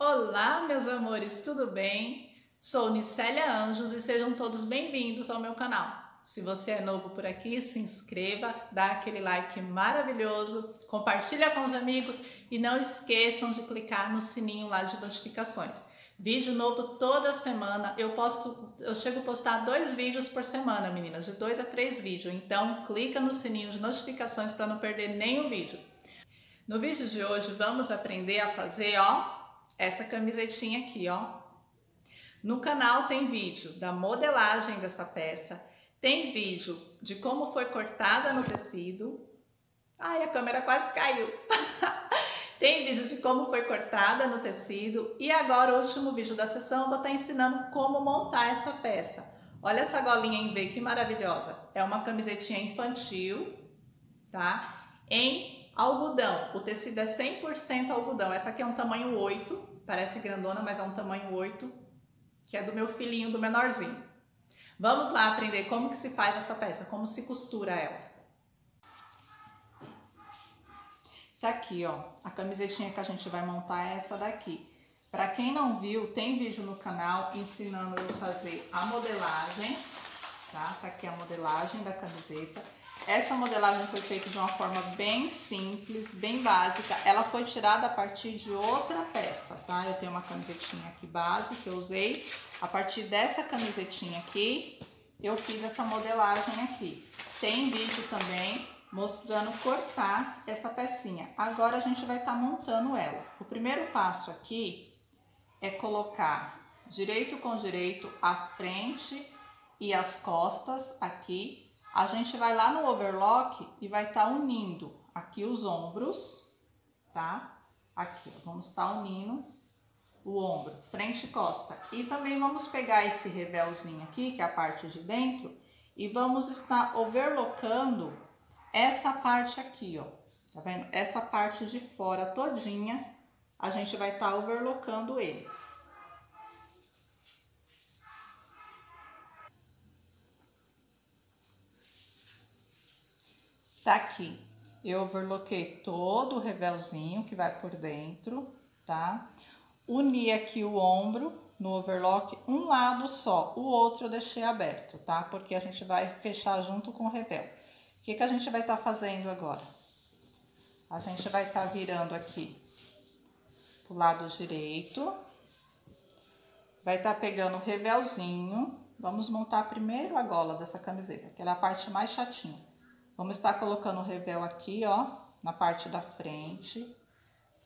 Olá, meus amores, tudo bem? Sou Nicélia Anjos e sejam todos bem-vindos ao meu canal. Se você é novo por aqui, se inscreva, dá aquele like maravilhoso, compartilha com os amigos e não esqueçam de clicar no sininho lá de notificações. Vídeo novo toda semana. Eu posto, eu chego a postar dois vídeos por semana, meninas, de dois a três vídeos. Então, clica no sininho de notificações para não perder nenhum vídeo. No vídeo de hoje, vamos aprender a fazer, ó, essa camisetinha aqui, ó. No canal tem vídeo da modelagem dessa peça, tem vídeo de como foi cortada no tecido. Ai, a câmera quase caiu. tem vídeo de como foi cortada no tecido e agora o último vídeo da sessão eu vou estar ensinando como montar essa peça. Olha essa golinha em V, que maravilhosa. É uma camisetinha infantil, tá? Em algodão. O tecido é 100% algodão. Essa aqui é um tamanho 8, Parece grandona, mas é um tamanho 8, que é do meu filhinho, do menorzinho. Vamos lá aprender como que se faz essa peça, como se costura ela. Tá aqui, ó, a camisetinha que a gente vai montar é essa daqui. Para quem não viu, tem vídeo no canal ensinando eu fazer a modelagem, tá? Tá aqui a modelagem da camiseta. Essa modelagem foi feita de uma forma bem simples, bem básica. Ela foi tirada a partir de outra peça, tá? Eu tenho uma camisetinha aqui base que eu usei. A partir dessa camisetinha aqui, eu fiz essa modelagem aqui. Tem vídeo também mostrando cortar essa pecinha. Agora a gente vai estar tá montando ela. O primeiro passo aqui é colocar direito com direito a frente e as costas aqui a gente vai lá no overlock e vai estar tá unindo aqui os ombros, tá? Aqui, ó, vamos estar tá unindo o ombro, frente e costa. E também vamos pegar esse revelzinho aqui, que é a parte de dentro, e vamos estar overlockando essa parte aqui, ó. Tá vendo? Essa parte de fora todinha, a gente vai estar tá overlockando ele. Tá aqui. Eu overloquei todo o revelzinho que vai por dentro, tá? Uni aqui o ombro no overlock, um lado só, o outro eu deixei aberto, tá? Porque a gente vai fechar junto com o revel. O que, que a gente vai estar tá fazendo agora? A gente vai estar tá virando aqui pro lado direito. Vai estar tá pegando o revelzinho. Vamos montar primeiro a gola dessa camiseta, que é a parte mais chatinha. Vamos estar colocando o revel aqui, ó, na parte da frente,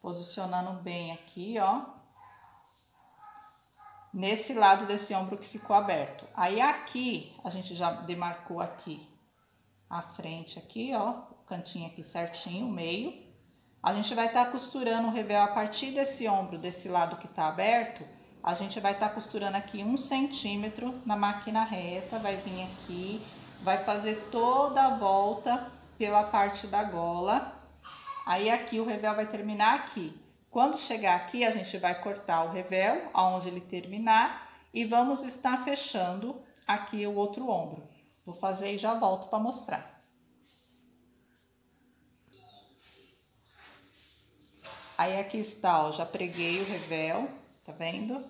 posicionando bem aqui, ó, nesse lado desse ombro que ficou aberto. Aí aqui, a gente já demarcou aqui a frente aqui, ó, o cantinho aqui certinho, o meio. A gente vai estar costurando o revel a partir desse ombro, desse lado que tá aberto, a gente vai estar costurando aqui um centímetro na máquina reta, vai vir aqui vai fazer toda a volta pela parte da gola. Aí aqui o revel vai terminar aqui. Quando chegar aqui, a gente vai cortar o revel aonde ele terminar e vamos estar fechando aqui o outro ombro. Vou fazer e já volto para mostrar. Aí aqui está, ó, já preguei o revel, tá vendo?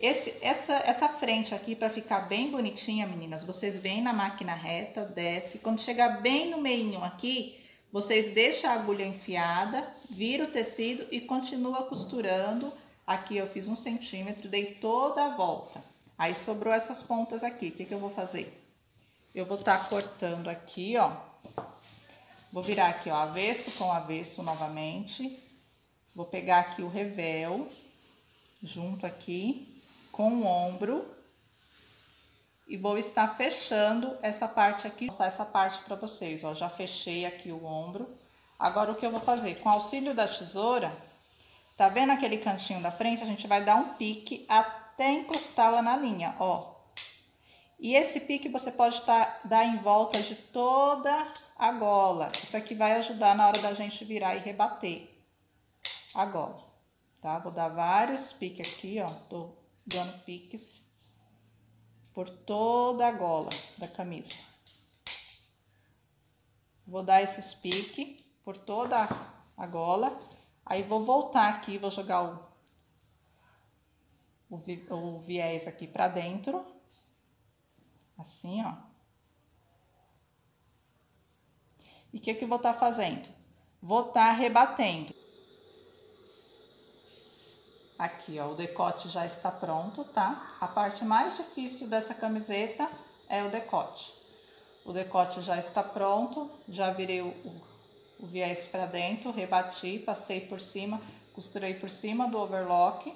Esse, essa, essa frente aqui, para ficar bem bonitinha, meninas, vocês vêm na máquina reta, desce. Quando chegar bem no meio aqui, vocês deixam a agulha enfiada, vira o tecido e continua costurando. Aqui eu fiz um centímetro, dei toda a volta. Aí sobrou essas pontas aqui, o que, que eu vou fazer? Eu vou estar tá cortando aqui, ó. Vou virar aqui, ó, avesso com avesso novamente. Vou pegar aqui o revel, junto aqui com o ombro e vou estar fechando essa parte aqui, mostrar essa parte para vocês, ó, já fechei aqui o ombro. Agora, o que eu vou fazer? Com auxílio da tesoura, tá vendo aquele cantinho da frente? A gente vai dar um pique até encostá-la na linha, ó. E esse pique você pode tá, dar em volta de toda a gola. Isso aqui vai ajudar na hora da gente virar e rebater a gola, tá? Vou dar vários piques aqui, ó, tô dando piques por toda a gola da camisa. Vou dar esses piques por toda a gola. Aí, vou voltar aqui, vou jogar o, o, vi, o viés aqui pra dentro. Assim, ó. E o que que eu vou estar tá fazendo? Vou estar tá rebatendo. Aqui, ó, o decote já está pronto, tá? A parte mais difícil dessa camiseta é o decote. O decote já está pronto, já virei o, o, viés para dentro, rebati, passei por cima, costurei por cima do overlock.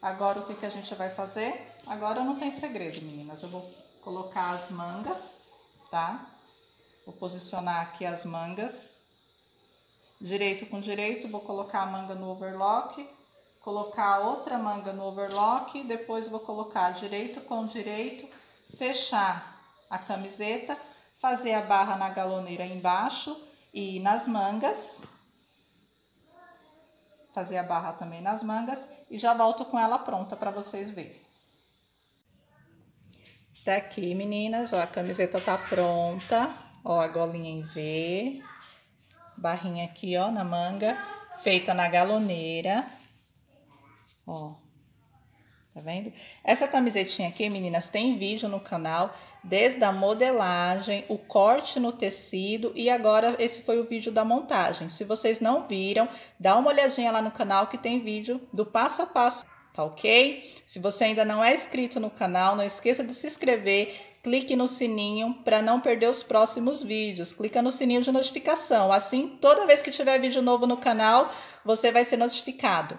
Agora, o que, que a gente vai fazer? Agora não tem segredo, meninas. Eu vou colocar as mangas, tá? Vou posicionar aqui as mangas. Direito com direito, vou colocar a manga no overlock, colocar outra manga no overlock, depois vou colocar direito com direito, fechar a camiseta, fazer a barra na galoneira embaixo e nas mangas. Fazer a barra também nas mangas e já volto com ela pronta para vocês verem. Tá aqui, meninas, ó, a camiseta tá pronta. Ó, a golinha em V. Barrinha aqui, ó, na manga. Feita na galoneira. Ó. Tá vendo? Essa camisetinha aqui, meninas, tem vídeo no canal. Desde a modelagem, o corte no tecido e agora esse foi o vídeo da montagem. Se vocês não viram, dá uma olhadinha lá no canal que tem vídeo do passo a passo tá ok? Se você ainda não é inscrito no canal, não esqueça de se inscrever, clique no sininho para não perder os próximos vídeos. Clica no sininho de notificação, assim toda vez que tiver vídeo novo no canal, você vai ser notificado.